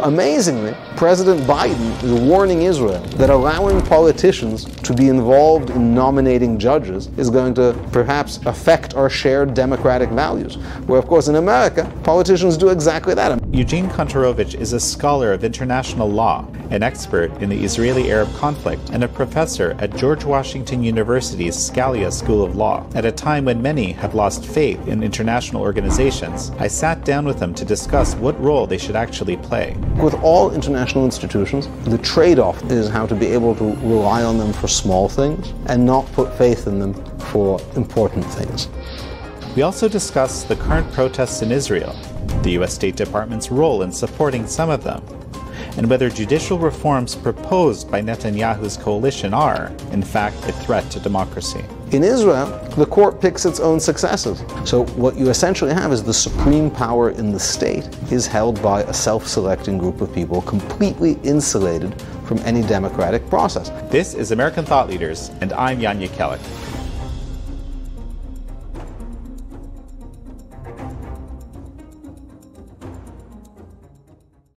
Amazingly, President Biden is warning Israel that allowing politicians to be involved in nominating judges is going to perhaps affect our shared democratic values. Where, of course, in America, politicians do exactly that. Eugene Kontorovich is a scholar of international law, an expert in the Israeli Arab conflict, and a professor at George Washington University's Scalia School of Law. At a time when many have lost faith in international organizations, I sat down with them to discuss what role they should actually play. With all international institutions, the trade off is how to be able to rely on them for small things and not put faith in them for important things. We also discuss the current protests in Israel, the U.S. State Department's role in supporting some of them, and whether judicial reforms proposed by Netanyahu's coalition are, in fact, a threat to democracy. In Israel, the court picks its own successors. So what you essentially have is the supreme power in the state is held by a self-selecting group of people completely insulated from any democratic process. This is American Thought Leaders, and I'm Jan Jekielek.